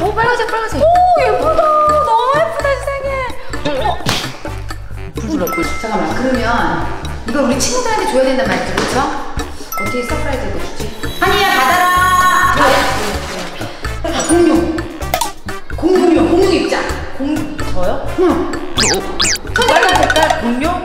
오, 빨간색, 빨간색. 오, 예쁘다. 너무 예쁘다, 세상에. 어. 불 불. 잠깐만, 그러면 이거 우리 친구들한테 줘야 된단 말이지, 그렇죠? 어떻게 surprise를 주지? 한이야, 받아라. 아, 공룡. 공룡, 공룡 입자. 공 저요? 응. 빨간 색깔 공룡?